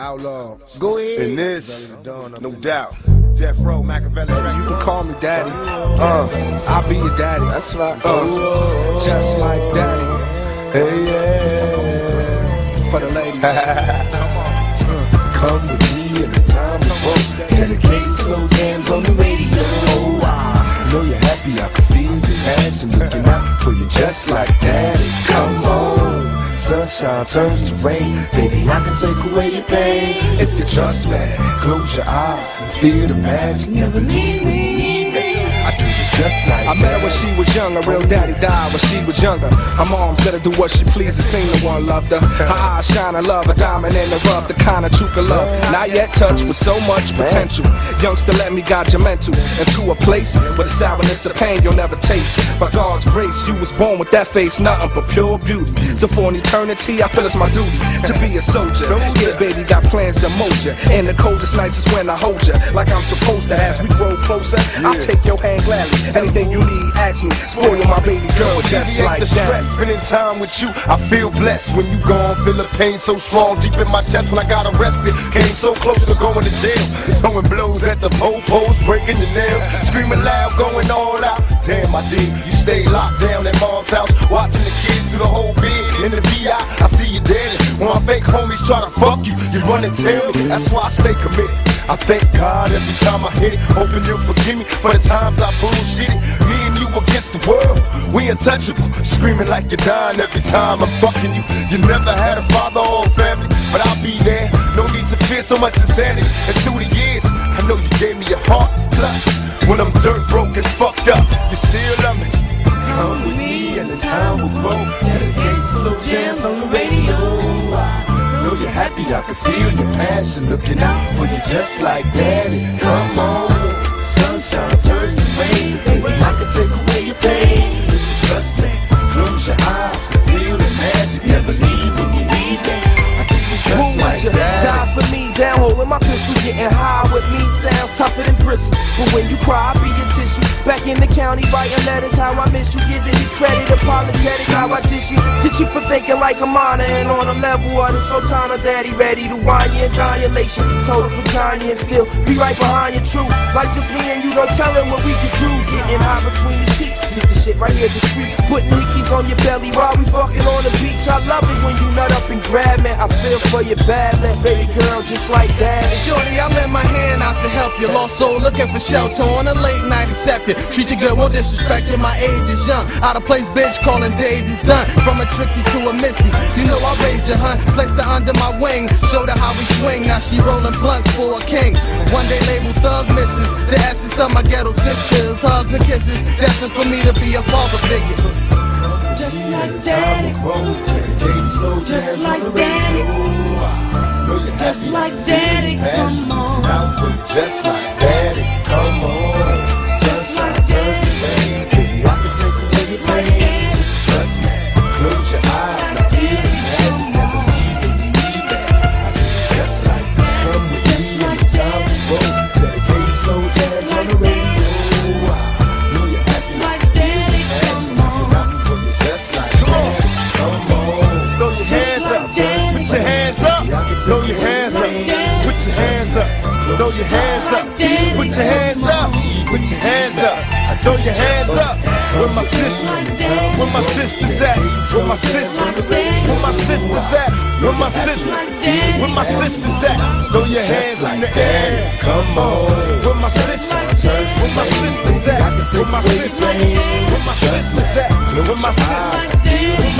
Outlaw. Go ahead. And this, no doubt. Death Row, Makaveli. You can call me daddy. Uh, I'll be your daddy. That's right. Uh, just like daddy. Hey, yeah. For the ladies. Come with me in the time of hope. Dedicated slow jams on the radio. Turns to rain. Baby, I can take away your pain. If you trust me, close your eyes and feel the magic. Never leave me. I just like I met her when she was young, her real daddy died when she was younger. Her mom's let her do what she pleases, seen the one loved her. Her eyes shine and love, a diamond in the rough, the kind of truth of love. Not yet touched with so much potential. Youngster, let me guide your mental into a place where the sourness of pain you'll never taste. By God's grace, you was born with that face, nothing but pure beauty. So for an eternity, I feel it's my duty to be a soldier. Yeah, baby, got plans to mold you. And the coldest nights is when I hold you, like I'm supposed to. As we grow closer, I'll take your hand gladly. Anything you need, ask me. Spoil my baby girl just like the that. stress. Spending time with you, I feel blessed. When you gone, feel the pain so strong deep in my chest. When I got arrested, came so close to going to jail. Throwing blows at the post, breaking your nails, screaming loud, going all out. Damn, I did. You stay locked down at mom's house, watching the kids through the whole bed. In the VI, When my fake homies try to fuck you, you run and tell me. That's why I stay committed. I thank God every time I hit it. Hoping you'll forgive me for the times I bullshit it. Me and you against the world, we untouchable. Screaming like you're dying every time I'm fucking you. You never had a father or a family, but I'll be there. No need to fear so much insanity. And through the years, I know you gave me your heart. Plus, when I'm dirt broken, fucked up, you still love me. Come with me and the time will grow. Dedicated slow jams I can feel your passion looking out for you just like daddy. Come on, sunshine turns to rain. Baby, I can take away your pain. If you trust me, close your eyes and feel the magic. Never leave when you need me. I do you just like you that. die for me? Down holding my pistol, getting high with me sounds tougher than bristle. But when you cry, I'll be your tissue. Back in the county, writing letters, how I miss you. Giving you credit, apologetic, how I dish you. Get you for thinking like a minor and on a level of the Sultana Daddy, ready to wine you and your from total vagina and still be right behind you, true. Like just me and you, don't tell him what we can do. Getting high between the sheets, get the shit right here discreet. Putting hickeys on your belly while we fucking on the beach. I love it when you nut up and grab me. I feel for your bad, that baby girl, just like that. Shorty, I lend my hand out to help you. Lost soul looking for shelter on a late night accept you. Treat you good, won't disrespect you. My age is young. Out of place, bitch, calling days is done. From a Trixie to a Missy. You know I raised you, hun. Placed her under my wing. Showed her how we swing. Now she rolling blunts for a king. One day label thug misses. The essence of my ghetto sisters. Hugs and kisses. Destined for me to be a father figure. Just like daddy, just like daddy, just like daddy, come on. Just like daddy. Come on. Throw your hands up. Put your hands up. Put your hands up. Throw your hands up. Where my sisters? Where my sisters at? Where my sisters? Where my sisters at? Where my sisters? Where my sisters at? Throw your hands in the air. Come on. Where my sisters? Where my sisters at? Where my sisters? Where my sisters at? Where my sisters? Where my sisters